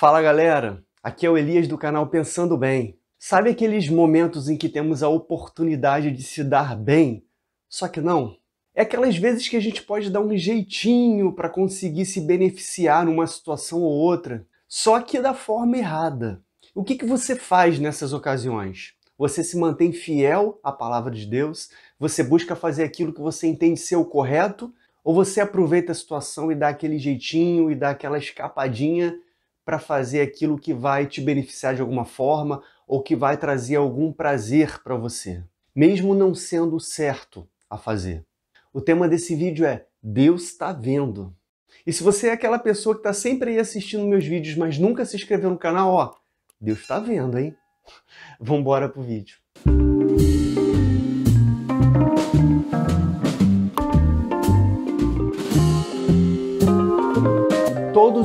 Fala galera, aqui é o Elias do canal Pensando Bem. Sabe aqueles momentos em que temos a oportunidade de se dar bem, só que não? É aquelas vezes que a gente pode dar um jeitinho para conseguir se beneficiar numa situação ou outra, só que da forma errada. O que, que você faz nessas ocasiões? Você se mantém fiel à palavra de Deus? Você busca fazer aquilo que você entende ser o correto? Ou você aproveita a situação e dá aquele jeitinho e dá aquela escapadinha para fazer aquilo que vai te beneficiar de alguma forma ou que vai trazer algum prazer para você, mesmo não sendo certo a fazer? O tema desse vídeo é Deus está vendo. E se você é aquela pessoa que está sempre aí assistindo meus vídeos, mas nunca se inscreveu no canal, ó, Deus está vendo, hein? Vamos embora pro vídeo.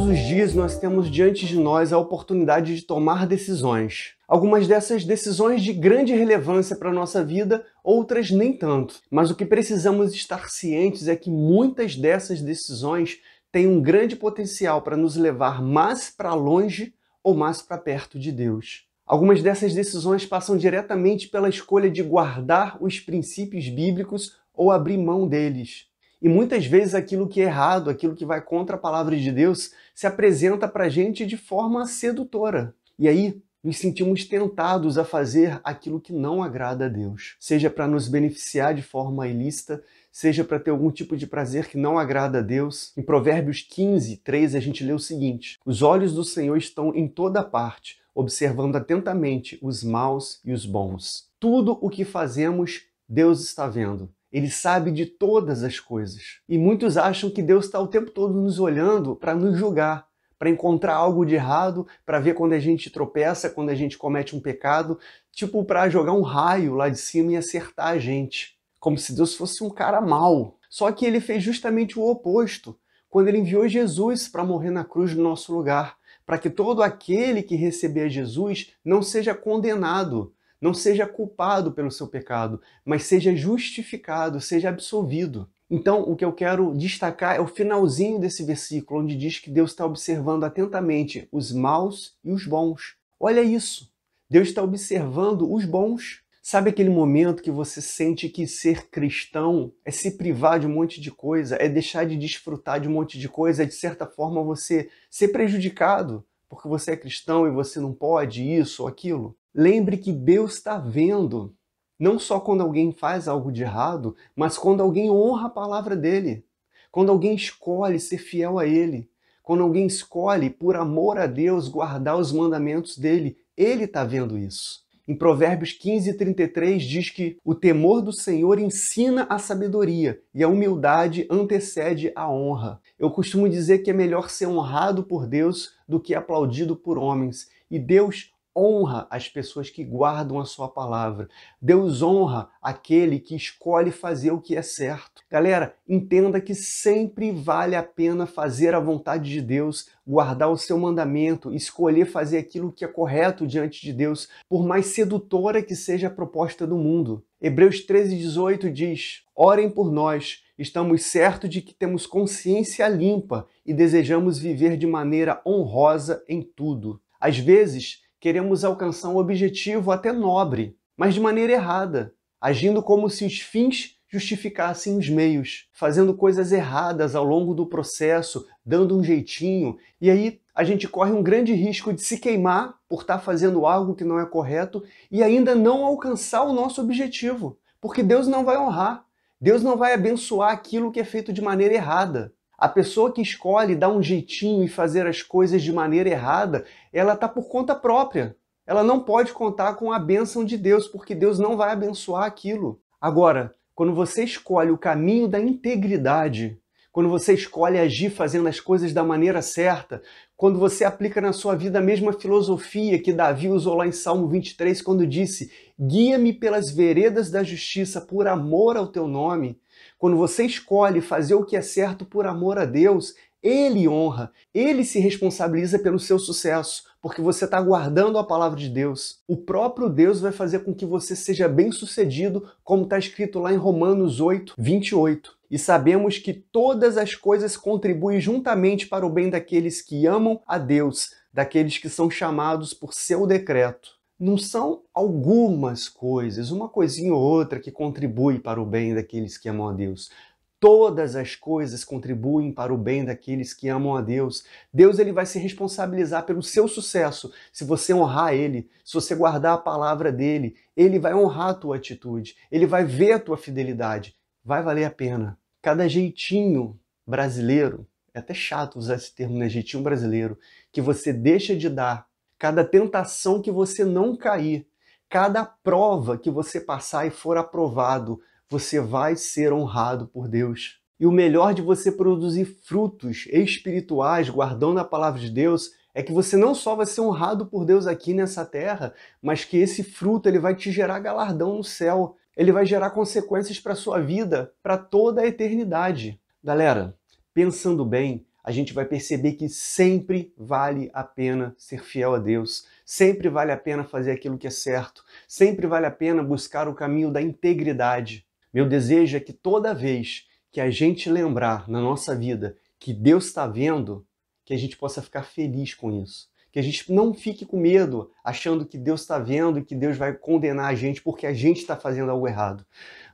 Todos os dias nós temos diante de nós a oportunidade de tomar decisões. Algumas dessas decisões de grande relevância para a nossa vida, outras nem tanto. Mas o que precisamos estar cientes é que muitas dessas decisões têm um grande potencial para nos levar mais para longe ou mais para perto de Deus. Algumas dessas decisões passam diretamente pela escolha de guardar os princípios bíblicos ou abrir mão deles. E muitas vezes aquilo que é errado, aquilo que vai contra a palavra de Deus, se apresenta para a gente de forma sedutora. E aí nos sentimos tentados a fazer aquilo que não agrada a Deus, seja para nos beneficiar de forma ilícita, seja para ter algum tipo de prazer que não agrada a Deus. Em Provérbios 15, 3, a gente lê o seguinte: Os olhos do Senhor estão em toda parte observando atentamente os maus e os bons. Tudo o que fazemos, Deus está vendo. Ele sabe de todas as coisas. E muitos acham que Deus está o tempo todo nos olhando para nos julgar, para encontrar algo de errado, para ver quando a gente tropeça, quando a gente comete um pecado, tipo para jogar um raio lá de cima e acertar a gente, como se Deus fosse um cara mau. Só que ele fez justamente o oposto, quando ele enviou Jesus para morrer na cruz no nosso lugar para que todo aquele que receber Jesus não seja condenado, não seja culpado pelo seu pecado, mas seja justificado, seja absolvido. Então, o que eu quero destacar é o finalzinho desse versículo, onde diz que Deus está observando atentamente os maus e os bons. Olha isso! Deus está observando os bons. Sabe aquele momento que você sente que ser cristão é se privar de um monte de coisa, é deixar de desfrutar de um monte de coisa, é de certa forma você ser prejudicado porque você é cristão e você não pode isso ou aquilo? Lembre que Deus está vendo, não só quando alguém faz algo de errado, mas quando alguém honra a palavra dele, quando alguém escolhe ser fiel a ele, quando alguém escolhe, por amor a Deus, guardar os mandamentos dele, ele está vendo isso. Em Provérbios 15, 33 diz que o temor do Senhor ensina a sabedoria e a humildade antecede a honra. Eu costumo dizer que é melhor ser honrado por Deus do que aplaudido por homens. E Deus honra as pessoas que guardam a sua palavra. Deus honra aquele que escolhe fazer o que é certo. Galera, entenda que sempre vale a pena fazer a vontade de Deus, guardar o seu mandamento, escolher fazer aquilo que é correto diante de Deus, por mais sedutora que seja a proposta do mundo. Hebreus 13:18 diz: Orem por nós, estamos certos de que temos consciência limpa e desejamos viver de maneira honrosa em tudo. Às vezes, queremos alcançar um objetivo até nobre, mas de maneira errada, agindo como se os fins justificassem os meios, fazendo coisas erradas ao longo do processo, dando um jeitinho, e aí a gente corre um grande risco de se queimar por estar fazendo algo que não é correto e ainda não alcançar o nosso objetivo, porque Deus não vai honrar, Deus não vai abençoar aquilo que é feito de maneira errada. A pessoa que escolhe dar um jeitinho e fazer as coisas de maneira errada, ela está por conta própria. Ela não pode contar com a bênção de Deus, porque Deus não vai abençoar aquilo. Agora, quando você escolhe o caminho da integridade, quando você escolhe agir fazendo as coisas da maneira certa, quando você aplica na sua vida a mesma filosofia que Davi usou lá em Salmo 23, quando disse: Guia-me pelas veredas da justiça por amor ao teu nome. Quando você escolhe fazer o que é certo por amor a Deus, ele honra, ele se responsabiliza pelo seu sucesso, porque você está guardando a palavra de Deus. O próprio Deus vai fazer com que você seja bem sucedido, como está escrito lá em Romanos 8, 28 e sabemos que todas as coisas contribuem juntamente para o bem daqueles que amam a Deus, daqueles que são chamados por seu decreto. Não são algumas coisas, uma coisinha ou outra que contribui para o bem daqueles que amam a Deus. Todas as coisas contribuem para o bem daqueles que amam a Deus. Deus ele vai se responsabilizar pelo seu sucesso se você honrar ele, se você guardar a palavra dele. Ele vai honrar a tua atitude, ele vai ver a tua fidelidade. Vai valer a pena. Cada jeitinho brasileiro, é até chato usar esse termo, né? Jeitinho brasileiro, que você deixa de dar, cada tentação que você não cair, cada prova que você passar e for aprovado, você vai ser honrado por Deus. E o melhor de você produzir frutos espirituais, guardando a palavra de Deus, é que você não só vai ser honrado por Deus aqui nessa terra, mas que esse fruto ele vai te gerar galardão no céu. Ele vai gerar consequências para sua vida para toda a eternidade. Galera, pensando bem, a gente vai perceber que sempre vale a pena ser fiel a Deus, sempre vale a pena fazer aquilo que é certo, sempre vale a pena buscar o caminho da integridade. Meu desejo é que toda vez que a gente lembrar na nossa vida que Deus está vendo, que a gente possa ficar feliz com isso. Que a gente não fique com medo, achando que Deus está vendo e que Deus vai condenar a gente porque a gente está fazendo algo errado.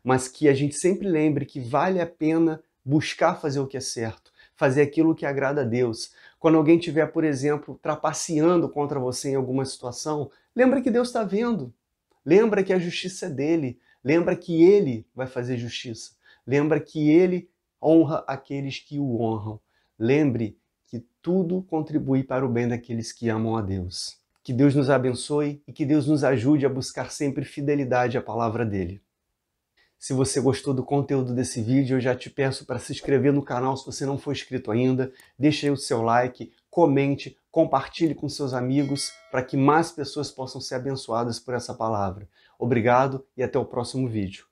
Mas que a gente sempre lembre que vale a pena buscar fazer o que é certo, fazer aquilo que agrada a Deus. Quando alguém estiver, por exemplo, trapaceando contra você em alguma situação, lembra que Deus está vendo. Lembra que a justiça é dele. Lembra que ele vai fazer justiça. Lembra que ele honra aqueles que o honram. Lembre que tudo contribui para o bem daqueles que amam a Deus. Que Deus nos abençoe e que Deus nos ajude a buscar sempre fidelidade à palavra dele. Se você gostou do conteúdo desse vídeo, eu já te peço para se inscrever no canal se você não for inscrito ainda. Deixe aí o seu like, comente, compartilhe com seus amigos para que mais pessoas possam ser abençoadas por essa palavra. Obrigado e até o próximo vídeo.